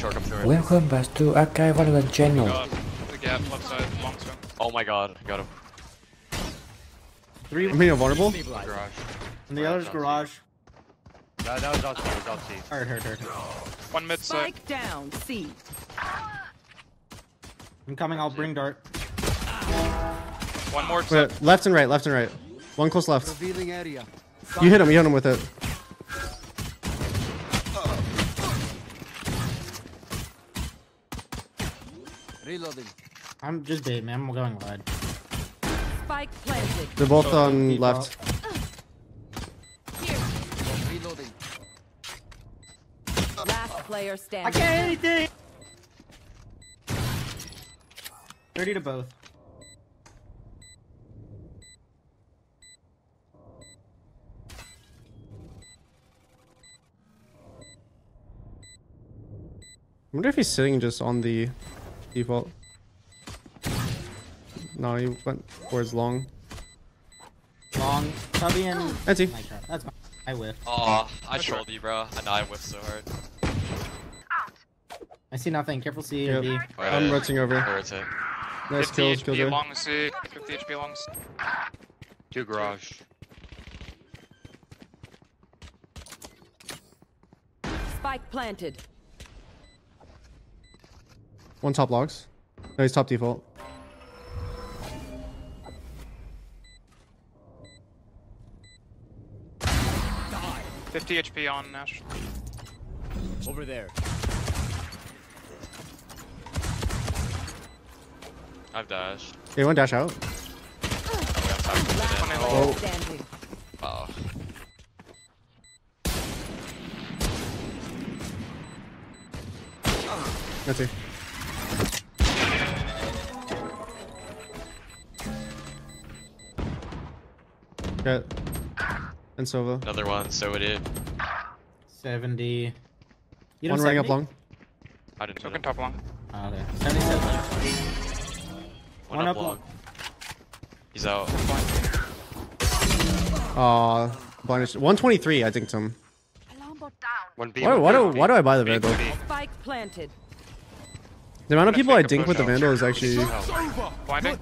short, come short. Welcome back to Akai Valorant channel. Oh god, the gap, left side, long swing. Oh my god, I got him. Three I'm being vulnerable. Garage. in the other's garage. That, that was out C, that was out C. Hurt, hurt, hurt. One mid side. Spike down. C. I'm coming, I'll bring dart. One more. Wait, left and right, left and right. One close left. Revealing area. You hit him, you hit him with it. Reloading. I'm just bait, man. I'm going wide. Spike planted. They're both on Default. left. Reloading. Last player I can't hit anything! 30 to both. I wonder if he's sitting just on the default. No, he went towards long. Long. Tubby and... Empty. Nice shot. That's fine. I whiff. Oh, I trolled you, bro. I know I whiffed so hard. I see nothing. Careful C or Yep. B. I'm rotating over. Rotate. Nice 50 kills, HP Killjoy. long C, 50 HP long C. Two garage. Spike planted. One top logs. No, he's top default. Fifty HP on Nash. Over there. I've dashed. Okay, one dash out. Oh. standing. Oh. That's it. Got and Sova. Another one, so it is. 70. You One don't running up long. I didn't Token know. top long. Oh, okay. 77. One, One up, up long. long. He's out. Aw, blindness. 123, I think, Tom. One B. Why, one why, do, why do I buy the B, Vandal? Spike planted. The amount of people I take a dink with the push. Vandal is actually... Blinding.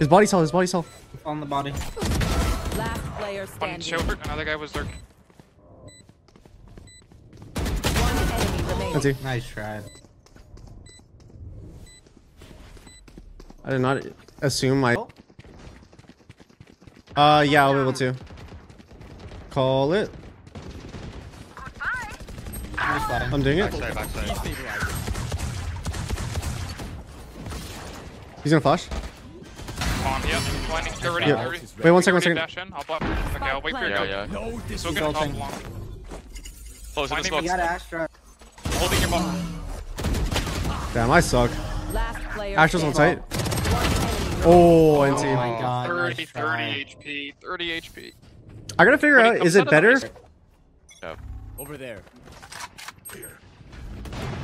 His body cell, his body cell. On the body. Last player One standing. short, another guy was there. One enemy remaining. That's it. Nice try. I did not assume I... Uh, yeah, I'll be able to. Call it. I'm doing it. Backside, backside. He's gonna flash. On, yep. Blinding 30, Yeah. 30. Wait, one second, one second. 30 second. dash in. I'll block. Okay, I'll wait for your Yeah, go. yeah. So He's get top long. Close in the Blinding smoke. You got Astra. Holding your ball. Damn, I suck. Last player Astra's on tight. Oh, Oh NT. my god. 30, nice 30. HP, 30 HP. I gotta figure out, is it of the better? ice- No. Over there.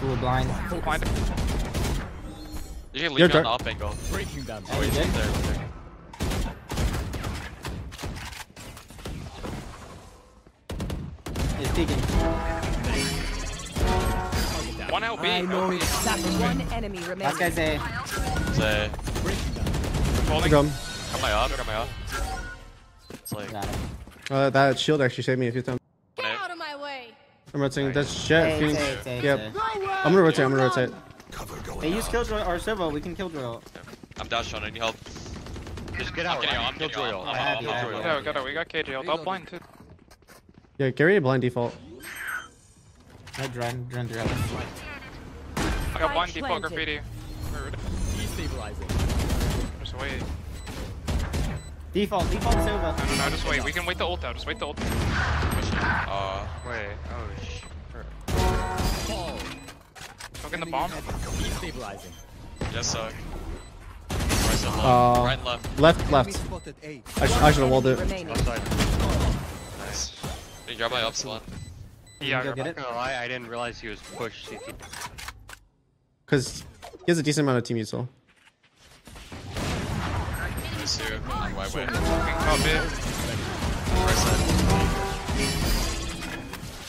Full blind. Blinding. You can leave Yo, me on the up angle. Breaking them. Oh, he's did? there. there. He's peeking. One LB. I LB. exactly. One enemy Last remaining. guy's A. Say, Holding. Dumb. got my up, got my up. It's like, Got him. Uh, that shield actually saved me a few times. one A. Out of my way. I'm rotating. That's Jett, A, Phoenix. it's A, it's A, Yep. I'm gonna rotate, I'm gonna rotate. A. Hey, use Killjoy or Sova. We can Killjoy. I'm dash on, I need help. Just get I'm out. getting right? I'm getting Kill out. Joel. I'm I out, I'm I out. have you. Go, go, go. We got KJ. I'll blind too. Yeah, Gary a blind default. No, Dren, Dren, Dren. I got blind Spike default planted. graffiti. Destabilizing. Just wait. Default, default Sova. No, no, no, just wait. We can wait the ult out. Just wait the ult. Uh, Token the bomb. Destabilizing. yes, sir. Right, left. Uh, right left. Left, left. spotted A. I, sh I should have walled it. Nice. Can you grab my ups one? Yeah, I go got get it. No, I, I didn't realize he was pushed CT. Because he has a decent amount of team use, so. Here. Right way. Fucking top. Right side.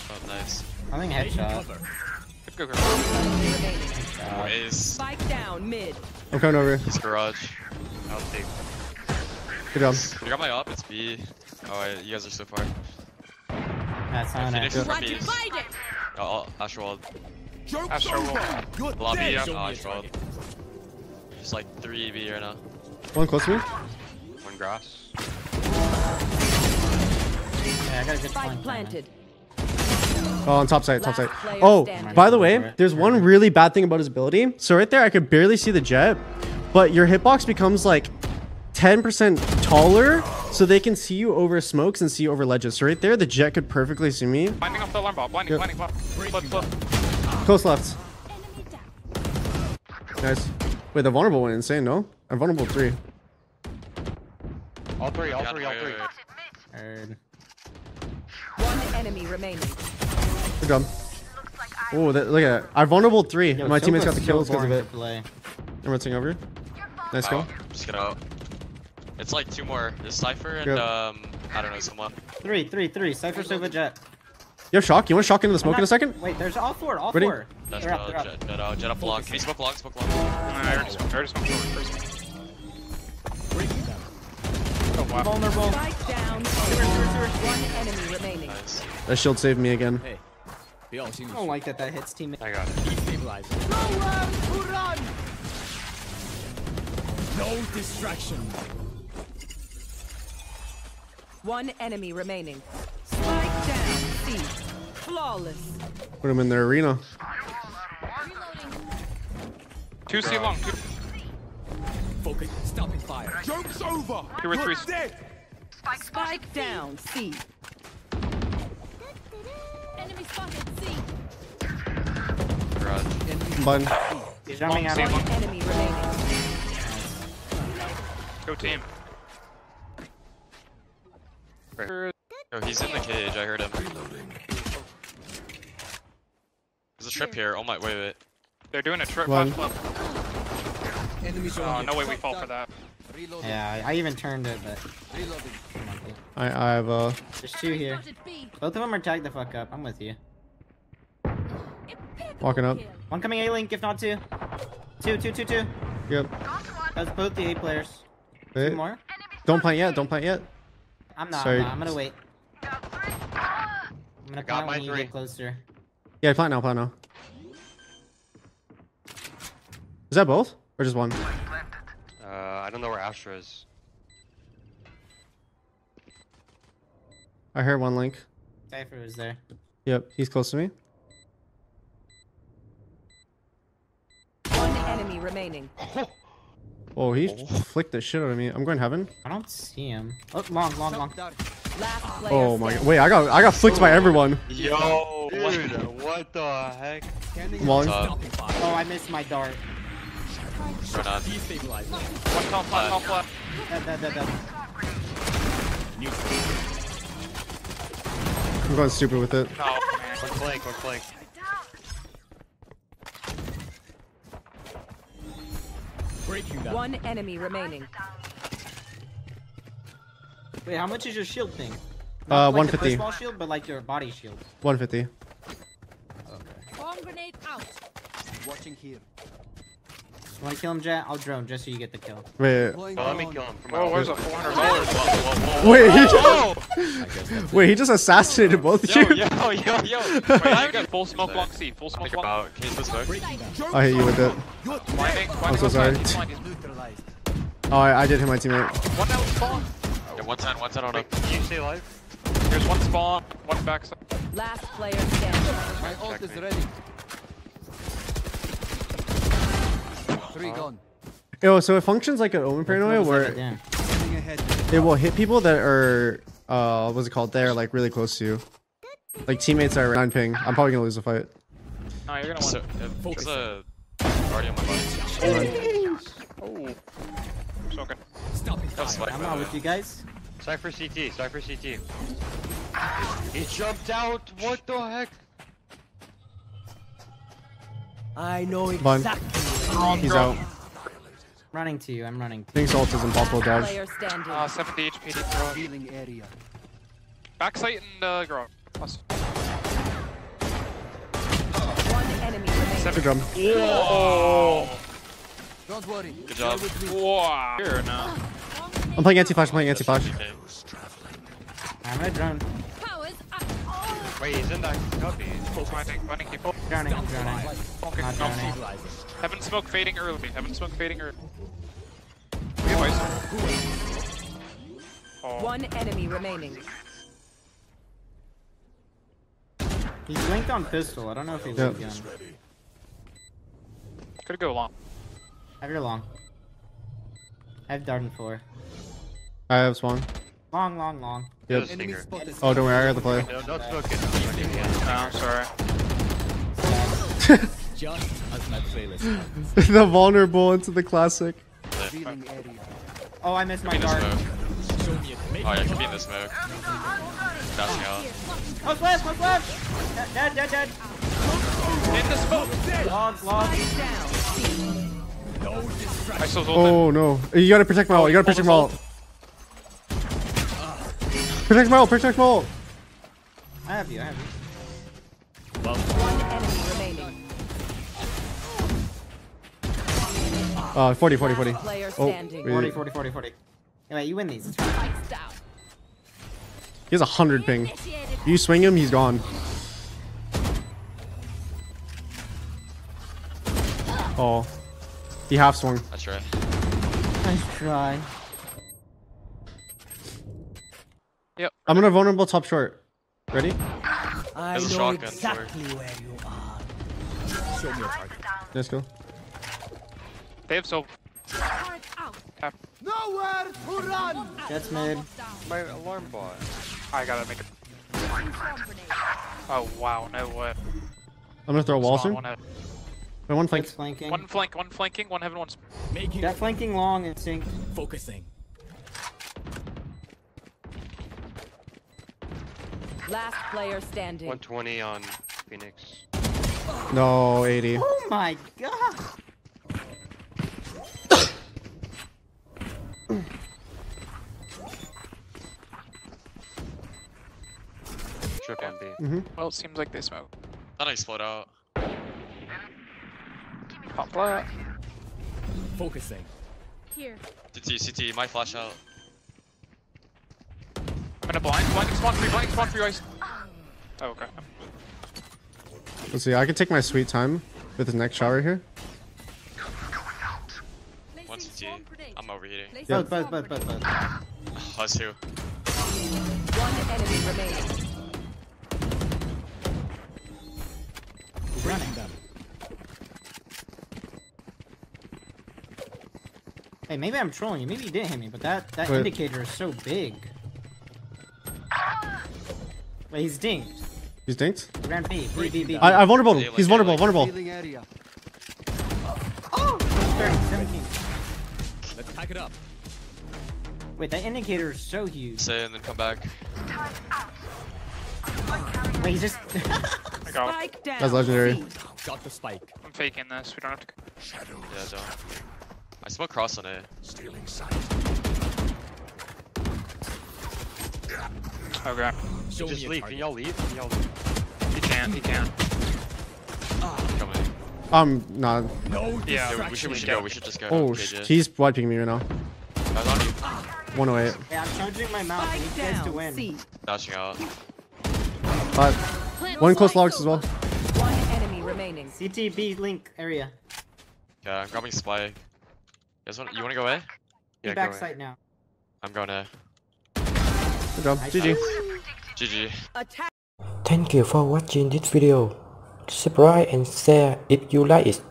Oh, nice. I think headshot. Enemy. Uh, Ace. Spike down mid. I'm coming over. He's garage. I'll take. Good job. You got my up, it's B. Oh, I, you guys are so far. that's not Phoenix an is from B. Oh, oh, Asherwald. Astro will. Lobby, Yeah. oh, Asherwald. Just like 3 B right now. One close to me. One grass. Yeah, I got a good Spike flank plan, man. planted. Oh, on top side, top Last side. Oh, by the way, there's one really bad thing about his ability. So right there, I could barely see the Jett, but your hitbox becomes like 10% taller, so they can see you over smokes and see you over ledges. So right there, the Jett could perfectly see me. Blinding off the alarm ball. Blinding, Yep. blinding. Close left. Nice. Wait, the vulnerable went insane, no? I'm vulnerable three. All three, all three, all three. wait, wait. Heard. One enemy remaining. Good job. Oh, look at that. I vulnerable three. Yo, My teammates got the kills because of it. to play. I'm rinsing over. Nice go. Oh, just get out. It's like two more. There's Cypher and, Yep. um, I don't know, someone. Three, three, three. Cypher, Sova, Jett. You have shock? You want to shock into the I'm smoke in a second? Wait, there's all four, all Ready? four. That's They're up, they're up. Jett, Jett out, Jett up long. Can you smoke long, smoke long? I already smoked. I already smoked over first one. Oh, wow. Vulnerable. Spike down. One enemy remaining. Nice. That shield saved me again. I don't like that that hits teammate. I got it. No distractions. One enemy remaining. Spike down. C. Flawless. Put him in their arena. Two C long. Two, Joke's over. two or three. Dead. Spike down. C. Enemy spotted. C. Garage. Button. He's jumping out. Of- long. Enemy remaining. Go team. Oh, he's in the cage. I heard him. There's a trip here. Oh my, wait, wait. They're doing a trip. One. Flip, flip. Oh, no way we fall for that. Yeah, I I even turned it, but I, I have uh there's two here. Both of them are tagged the fuck up. I'm with you. Walking up. One coming A link, if not two. Two, two, two, two. Yep. That's both the A players. Two more. Don't plant yet. Don't plant yet. I'm not. Sorry. I'm, not. I'm gonna wait. I'm gonna got plant my when you three. get closer. Yeah, plant now. Plant now. Is that both or just one? Uh, I don't know where Astra is. I heard one link. Cypher was there. Yep, he's close to me. One enemy remaining. Oh, he flicked the shit out of me. I'm going heaven. I don't see him. Oh, long, long, long. Oh my god. Wait, I got I got flicked by everyone. Yo, Dude, what the heck? Long. Oh, I missed my dart. Run on. One top flat, top flat. Dead, dead, dead, dead. I'm going stupid with it. No, man. One flank, one flank. One enemy remaining. Wait, how much is your shield thing? Uh, like 150. push wall shield, but like your body shield. 150. Okay. Bomb grenade out. You wanna kill him, Jett? I'll drone just so you get the kill. Wait. Oh, let me kill him. Oh, where's a four hundred dollars? Wait, he just, wait, he just assassinated both of you. yo, yo, yo. Wait, I got full smoke long C. Full smoke Think long. about, you? I hit you with it. Blinding. blinding I'm so sorry. he's blind, he's- Oh, I, I did hit my teammate. One out spawn. Yeah, one ten, one ten on Wait, up. can you stay alive? There's one spawn, one backside. Last player standing. Check me. Yo, so it functions like an omen paranoia where Damn. it will hit people that are, uh, what's it called? They're like really close to you. Like teammates are 9 ping. I'm probably gonna lose the fight. No, you're gonna So, to. uh, there's a guardian on my body. Oh. Smoking. That was I'm spike, not with you guys. Cypher CT, Cypher CT. He jumped out. What the heck? Fun. He's out. Running to you. I'm running to Think Salt is impossible to dodge. Uh, 70 HP deep. Healing area. Backside and uh, garage. Plus. Good job. Don't worry. Good job. Wow. Here now. I'm playing anti-flash, I'm playing anti-flash. I'm gonna drone. Powers up. Wait, he's in that copy. Finding, finding people. Drowning, I'm drowning. Okay, Not no. drowning. Heaven smoke fading early. Heaven smoke fading early. We have ice. Oh. One enemy remaining. He's linked on pistol. I don't know if he Yeah. linked gun. Could go long. Have your long. I have dart and four. I have spawn. Long, long, long. Yep. Just. Oh, don't worry, I got the play. No, don't smoke it. Don't smoke it. Oh, yeah. No, sorry. the vulnerable into the classic. Oh, I missed my Be dart. Oh yeah, could be in the smoke. Dashing out. Close left, close left. Dead, dead, dead, dead. In the smoke. Log, log. I still Oh no. You gotta protect my ult, you gotta protect my ult. Protect my ult, protect my ult. I have you, I have you. One enemy remaining. Uh, 40, 40, 40. Last player Oh, standing. wait. 40, 40, 40, 40. Yeah, wait, you win these. Lights. He has a 100 ping. You swing him, he's gone. Oh. He half swung. That's right. Nice try. I'm gonna vulnerable top short. Ready? There's a shotgun. Sorry. Let's go. They have so. Turret out. Jett's mid. My alarm bot. I gotta make it. Oh wow, no way. I'm gonna throw a wall Spawn, soon. One, one flank. Jett's flanking. one flank, one flanking, one heaven, one. sp- Jett flanking long and sync. Last player standing. 120 on Phoenix. No, 80. Oh my god. Trip on B. Well, it seems like they smoke. Thought I explode out. Pop flat. Here. CT, CT, my flash out. I'm gonna blind. Blind spawn free. Blind spawn free. Ice. Oh, okay. Let's see, I can take my sweet time with his next shower here. One Placing CT. swarm grenade. I'm overheating. Placing Both, swarm both, both, Let's two. One enemy remaining. He's running. Hey, maybe I'm trolling you. Maybe you didn't hit me, but that, that Wait. indicator is so big. Wait, he's dinged. He's dinked. He ran B, B, B, B. B. I, I vulnerable. Yeah, like- He's yeah, vulnerable, like- vulnerable. Oh! 30, 17. Wait, that indicator is so huge. Say and then come back. Wait, he just... I got it. Spike down. That's legendary. I'm faking this. We don't have to. Yeah, don't. I smoke cross on it. Okay. Just leave. Can y'all leave? Can y'all leave? He can't. He can't. Coming. Um, nah. Yeah. Yeah, we should, we should go. We should just go. Oh, KJ. sh- he's wiping me right now. I was on you. 108. yeah, I'm charging my mouth. I need Spike you guys to win. Dashing out. But one close logs as well. One enemy remaining. CTB link area. Yeah, I'm grabbing spy. You guys want? You want to go away? Be Yeah, go back ahead. site now. I'm going to. Good job. Nice GG. GG. Thank you for watching this video. Subscribe and share if you like it.